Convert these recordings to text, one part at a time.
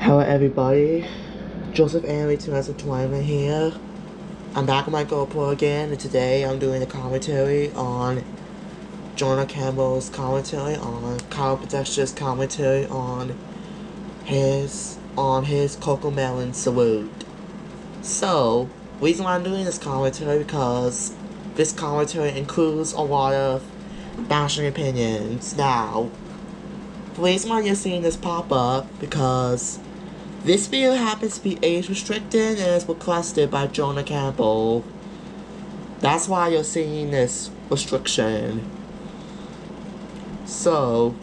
Hello everybody, Joseph Henry 2021 here. I'm back on my GoPro again and today I'm doing a commentary on Jonah Campbell's commentary on Kyle Protection's commentary on his on his CoComelon salute. So, reason why I'm doing this commentary because this commentary includes a lot of bashing opinions. Now, the reason why you're seeing this pop up because this video happens to be age restricted and is requested by Jonah Campbell. That's why you're seeing this restriction. So,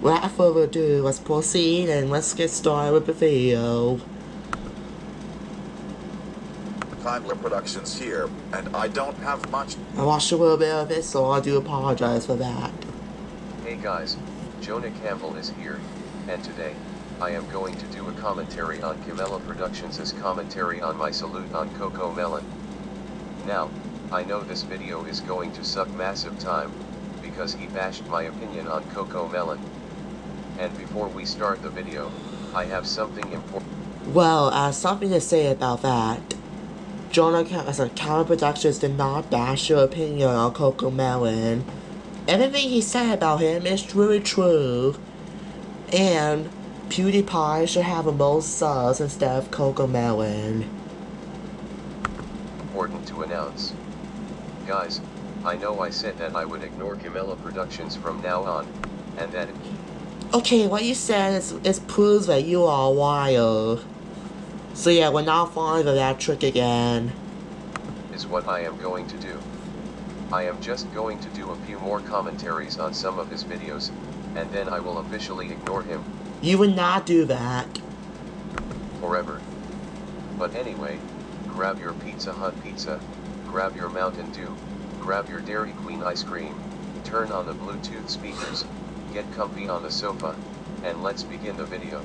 without further ado, let's proceed and let's get started with the video. Kindler Productions here, and I don't have much. I watched a little bit of it, so I do apologize for that. Hey guys, Jonah Campbell is here, and today, I am going to do a commentary on Kimela Productions' as commentary on my salute on CoComelon. Now, I know this video is going to suck massive time, because he bashed my opinion on CoComelon. And before we start the video, I have something important. Well, I have something to say about that. Jonah as a Kimela Productions did not bash your opinion on CoComelon. Everything he said about him is really true. And PewDiePie should have the most subs instead of CoComelon. important to announce. Guys, I know I said that I would ignore Kimela Productions from now on, and that Okay, what you said is, is proves that you are wild. So yeah, we're not falling for that trick again. is what I am going to do. I am just going to do a few more commentaries on some of his videos, and then I will officially ignore him You would not do that. forever. But anyway, grab your Pizza Hut pizza, grab your Mountain Dew, grab your Dairy Queen ice cream, turn on the Bluetooth speakers, get comfy on the sofa, and let's begin the video.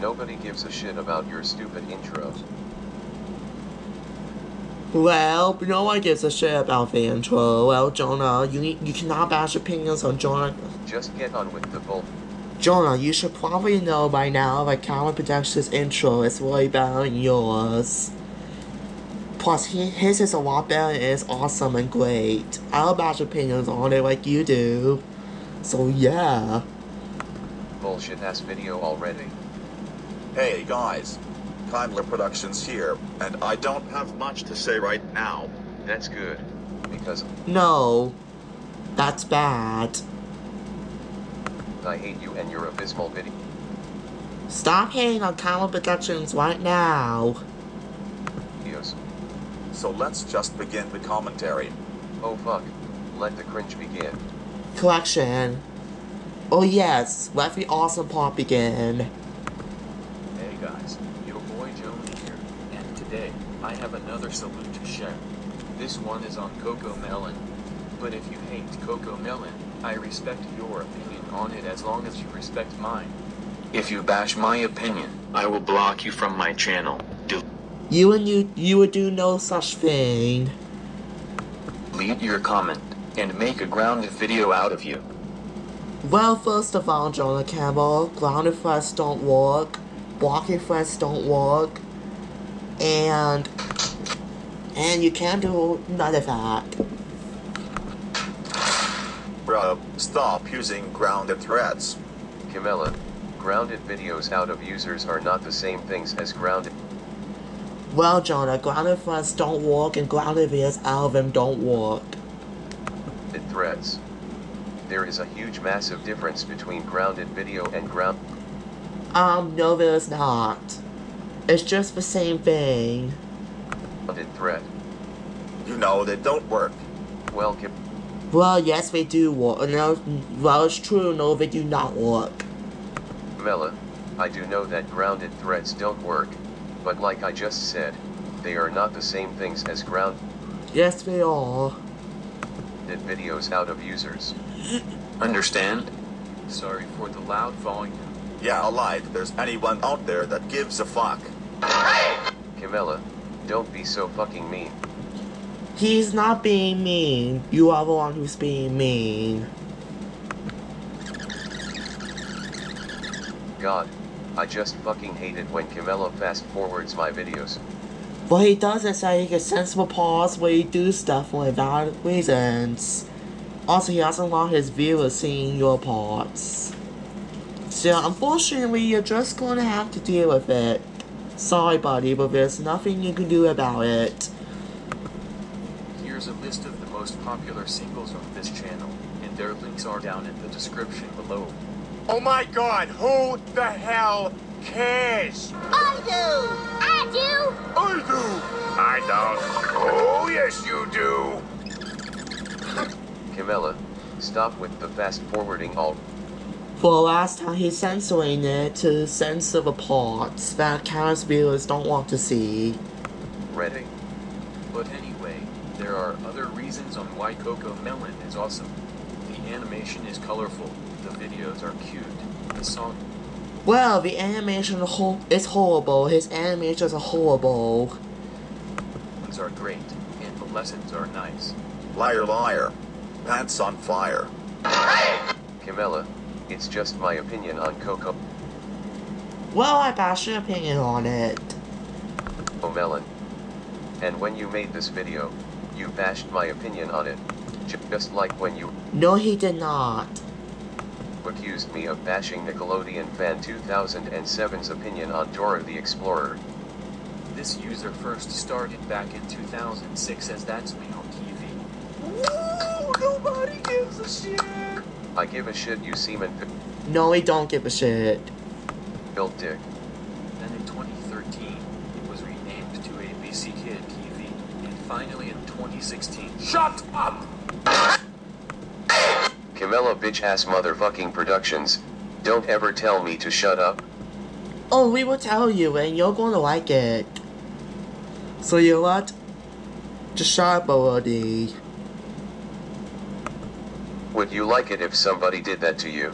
Nobody gives a shit about your stupid intro. Well, no one gives a shit about the intro. Well, Jonah, you need, you cannot bash opinions on Jonah. Just get on with the bull. Jonah, you should probably know by now that Calvin Productions' intro is way better than yours. Plus, he, his is a lot better and it's awesome and great. I'll bash opinions on it like you do. So yeah. Bullshit ass video already. Hey guys, Kindler Productions here, and I don't have much to say right now. That's good. Because No. That's bad. I hate you and your abysmal video. Stop hating on Calvin Productions right now. videos. So let's just begin the commentary. Oh fuck. Let the cringe begin. Collection. Oh yes, let the awesome part begin. Hey guys, your boy Jonah here, and today, I have another salute to share. This one is on CoComelon. But if you hate CoComelon, I respect your opinion on it as long as you respect mine. If you bash my opinion, I will block you from my channel. Do you and you you would do no such thing. Leave your comment, and make a grounded video out of you. Well, first of all, Jonah Campbell, grounded threats don't work, blocking threats don't work, and and you can't do none of that. Bruh, stop using grounded threats. Kimela, grounded videos out of users are not the same things as grounded. Well, Jonah, grounded threats don't work, and grounded videos out of them don't work. Threats. There is a huge massive difference between grounded video and ground. Um, no, there's not. It's just the same thing. Grounded thread. You know they don't work. Well, Cam- Well, yes, they do work. No, well, it's true. No, they do not work. Kimela, I do know that grounded threads don't work, but like I just said, they are not the same things as ground. Yes, they are. That videos out of users. Understand? Sorry for the loud volume. Yeah, alright, if there's anyone out there that gives a fuck. Kimela, don't be so fucking mean. He's not being mean. You are the one who's being mean. God, I just fucking hate it when Kimela fast forwards my videos. What he does is that he gets sensible pause where he do stuff for valid reasons. Also, he doesn't want his viewers seeing your parts. So, unfortunately, you're just gonna have to deal with it. Sorry, buddy, but there's nothing you can do about it. Here's a list of the most popular singles on this channel, and their links are down in the description below. Oh my god, who the hell cares? I do! I do! I do! I don't. Oh, yes, you do! Kimela, stop with the fast forwarding all. For the last time, he's censoring it to censor the parts that Karen's viewers don't want to see. Ready? But anyway, there are other reasons on why CoComelon is awesome. The animation is colorful, the videos are cute, the song Well, the animation ho- is horrible. His animations are horrible. The lessons are great, and the lessons are nice. Liar, liar. Pants on fire. Kimela, it's just my opinion on Coco Well, I bash your opinion on it. Oh, melon. And when you made this video, you bashed my opinion on it. Just like when you No, he did not. accused me of bashing Nickelodeon Fan 2007's opinion on Dora the Explorer. This user first started back in 2006 as That's Me on TV. Woo! Nobody gives a shit! I give a shit you semen p- No, I don't give a shit. built dick. Then in 2013, it was renamed to ABC Kid TV, and finally in 2016, Shut up! Kimela bitch ass motherfucking productions. Don't ever tell me to shut up. Oh, we will tell you, and you're gonna like it. So you know what? Just shut up already. Would you like it if somebody did that to you?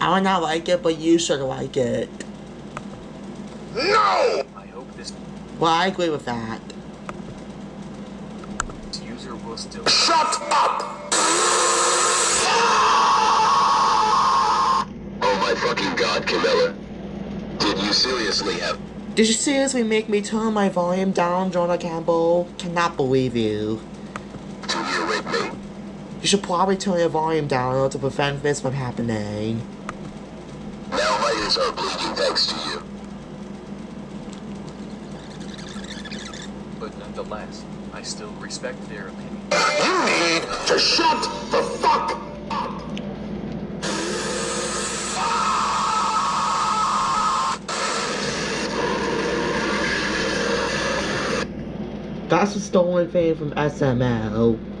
I would not like it, but you should like it. No! I hope this Well, I agree with that. user will still Shut up! Oh my fucking god, Kimela. Did you seriously have Did you seriously make me turn my volume down, Jonah Campbell? Cannot believe you. To earwig me? You should probably turn your volume down in order to prevent this from happening. Now my ears are bleeding thanks to you. but nonetheless, I still respect their opinion. You need to shut the fuck up! That's a stolen thing from SML.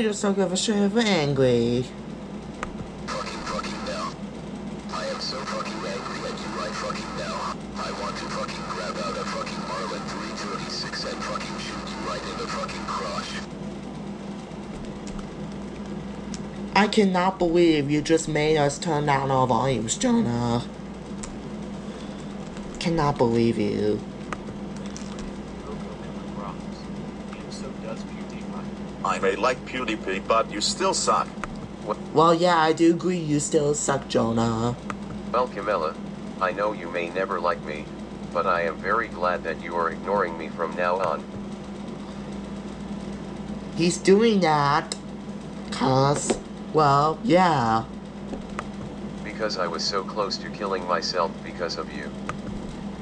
Just don't give a shit if angry. fucking fucking now? I am so fucking angry at you right fucking now. I want to fucking grab out a fucking Marlin 336 and fucking shoot you right in the fucking crotch. I cannot believe you just made us turn down our volumes, Jonah. Cannot believe you. CoComelon rocks. And so does PewDiePie. I may like PewDiePie, but you still suck. Well, yeah, I do agree you still suck, Jonah. Well, Kimela, I know you may never like me, but I am very glad that you are ignoring me from now on. He's doing that. Cause, well, yeah. Because I was so close to killing myself because of you.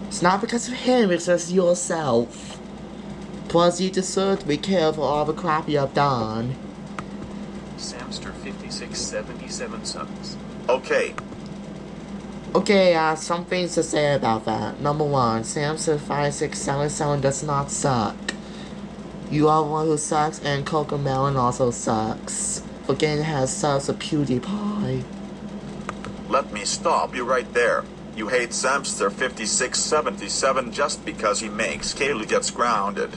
It's not because of him, it's just yourself. Plus, you deserve to be killed for all the crap you have done. Samster 5677 sucks. Okay, Okay, uh, some things to say about that. Number one, Samster 5677 does not suck. You are one who sucks, and CoComelon also sucks. For getting has subs of PewDiePie. let me stop you right there. You hate Samster 5677 just because he makes Kaylee gets grounded.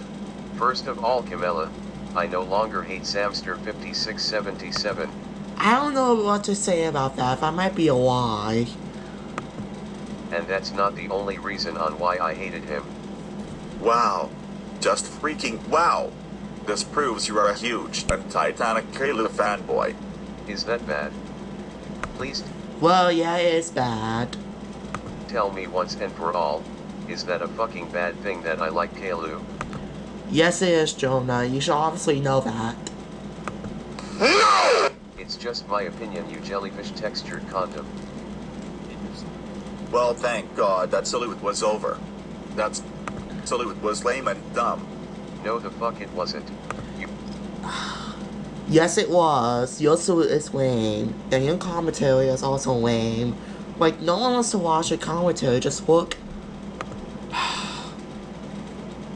First of all, Kimela, I no longer hate Samster 5677. I don't know what to say about that. That might be a lie. And that's not the only reason on why I hated him. Wow. Just freaking wow. This proves you are a huge and Titanic Kayla fanboy. Is that bad? Please Well, yeah, it's bad. tell me once and for all, is that a fucking bad thing that I like Kalu? Yes, it is, Jonah. You should obviously know that. It's just my opinion, you jellyfish textured condom. Well, thank God that salute was over. That salute was lame and dumb. No, the fuck it wasn't. You Yes, it was. Your suit is lame. And your commentary is also lame. Like, no one wants to watch your commentary. Just look.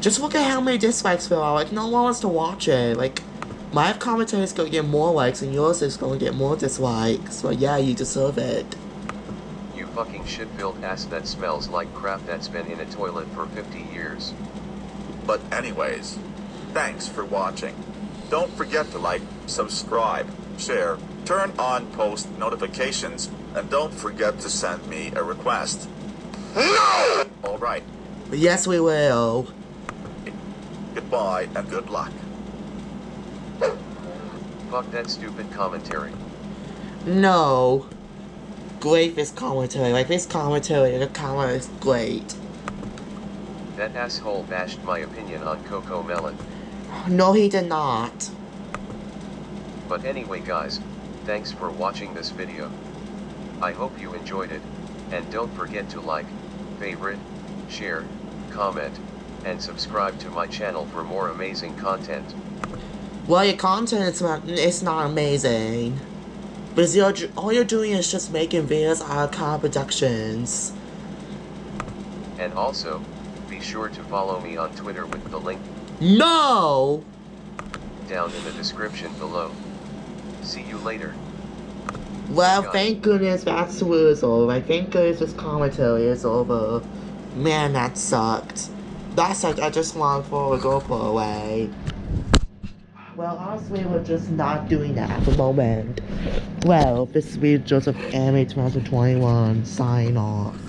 Just look at how many dislikes there are. Like, no one wants to watch it. Like, my commentary is gonna get more likes, and yours is gonna get more dislikes. So, yeah, you deserve it. you fucking shit-filled ass that smells like crap that's been in a toilet for 50 years. But anyways, thanks for watching. Don't forget to like, subscribe, share, turn on post notifications, and don't forget to send me a request. No! Alright, yes, we will. Goodbye and good luck. Fuck that stupid commentary. No. Great this commentary. Like, this commentary, the comment is great. That asshole bashed my opinion on CoComelon. No, he did not. But anyway guys, thanks for watching this video. I hope you enjoyed it, and don't forget to like, favorite, share, comment, and subscribe to my channel for more amazing content. Well, your content is not, it's not amazing. But you're, all you're doing is just making videos out of car productions. And also, be sure to follow me on Twitter with the link No! down in the description below. See you later. Well, thank goodness that's is over. Thank goodness this commentary is over. Man, that sucked. That sucked. I just longed for a GoPro away. Well, honestly, we're just not doing that at the moment. Well, this is Joseph Anime 2021, sign off.